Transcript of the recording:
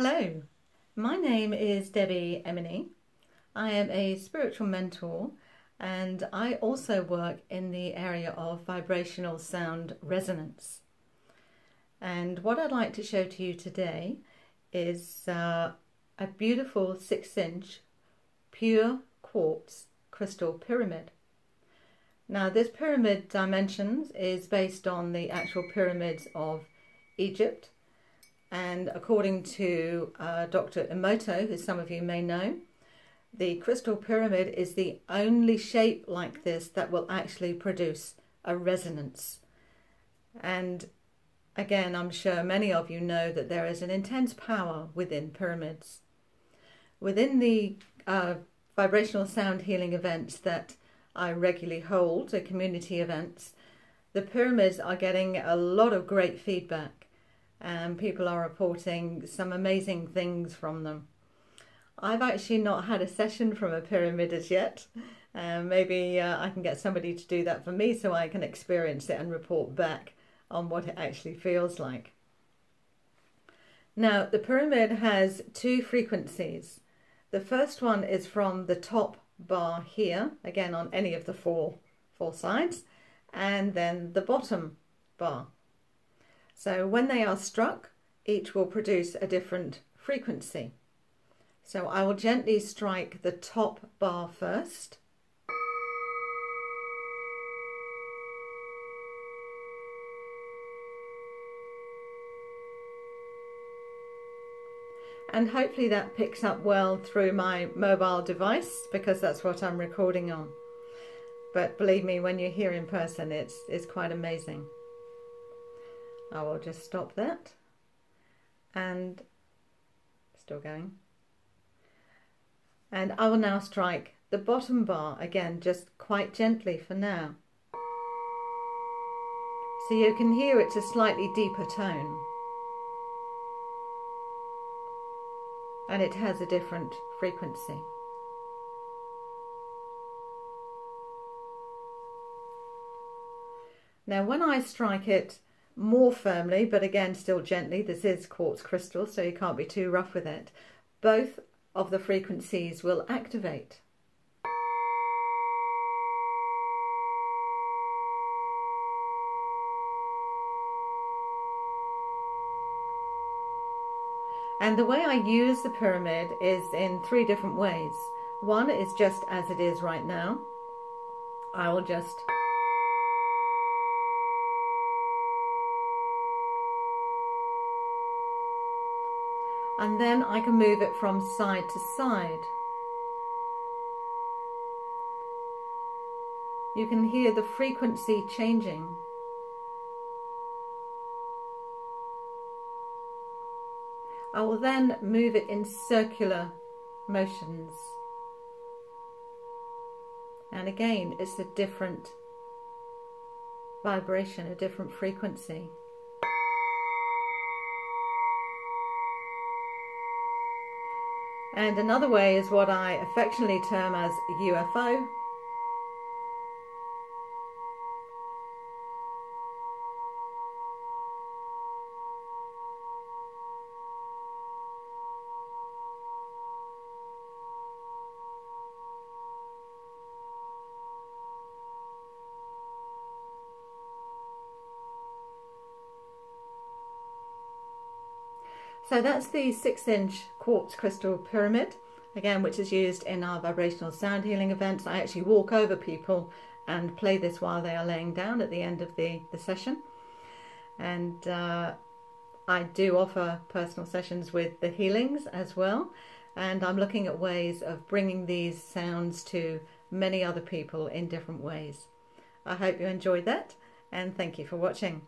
Hello, my name is Debby Emeny. I am a spiritual mentor and I also work in the area of vibrational sound resonance. And what I'd like to show to you today is uh, a beautiful six inch pure quartz crystal pyramid. Now this pyramid dimensions is based on the actual pyramids of Egypt and according to uh, Dr. Emoto, who some of you may know, the crystal pyramid is the only shape like this that will actually produce a resonance. And again, I'm sure many of you know that there is an intense power within pyramids. Within the uh, vibrational sound healing events that I regularly hold, the community events, the pyramids are getting a lot of great feedback and people are reporting some amazing things from them. I've actually not had a session from a pyramid as yet. Um, maybe uh, I can get somebody to do that for me so I can experience it and report back on what it actually feels like. Now, the pyramid has two frequencies. The first one is from the top bar here, again on any of the four, four sides, and then the bottom bar. So when they are struck, each will produce a different frequency. So I will gently strike the top bar first. and hopefully that picks up well through my mobile device because that's what I'm recording on. But believe me, when you're here in person, it's, it's quite amazing. I will just stop that and still going. And I will now strike the bottom bar again, just quite gently for now. So you can hear it's a slightly deeper tone. and it has a different frequency. Now when I strike it more firmly, but again still gently, this is quartz crystal so you can't be too rough with it, both of the frequencies will activate. And the way I use the pyramid is in three different ways. One is just as it is right now. I will just and then I can move it from side to side. You can hear the frequency changing. I will then move it in circular motions. And again, it's a different vibration, a different frequency. And another way is what I affectionately term as UFO. So that's the six inch quartz crystal pyramid, again, which is used in our vibrational sound healing events. I actually walk over people and play this while they are laying down at the end of the, the session. And uh, I do offer personal sessions with the healings as well. And I'm looking at ways of bringing these sounds to many other people in different ways. I hope you enjoyed that and thank you for watching.